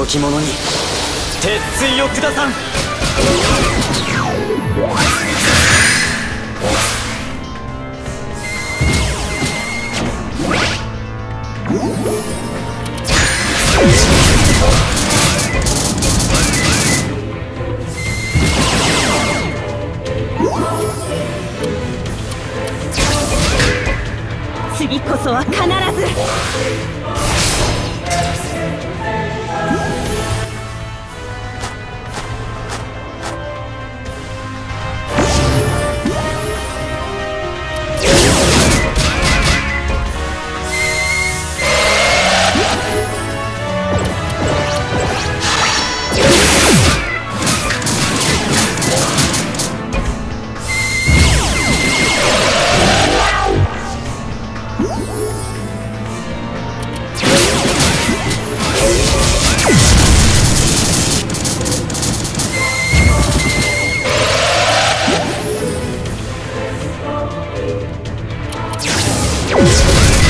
汚す不届き者に。鉄槌をくださん。fight!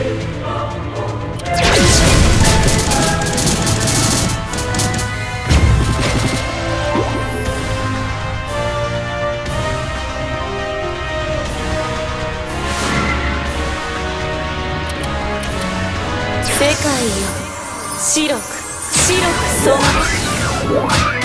世界よ白く白く染まれ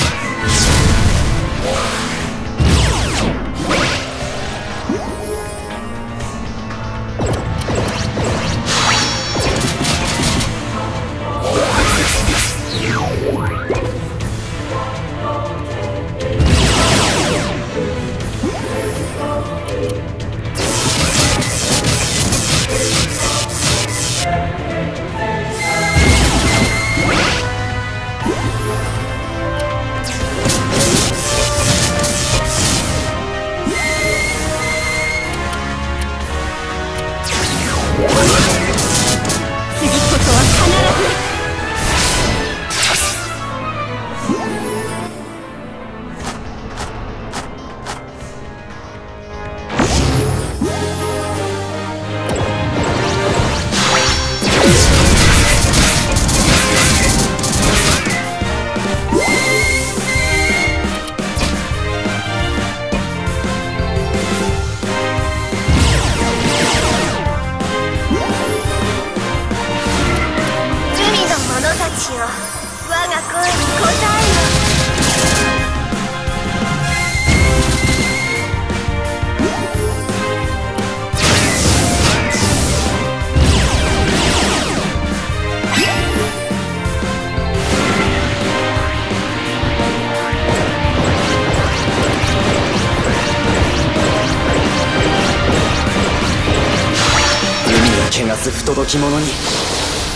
ず不届き者に。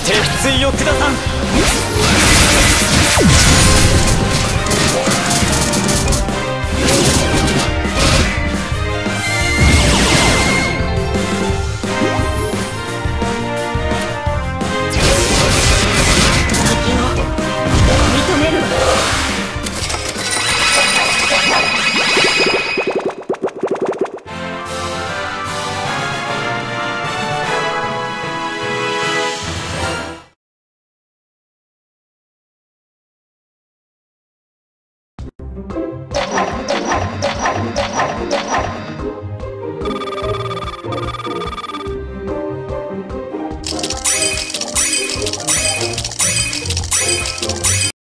鉄槌を下さん。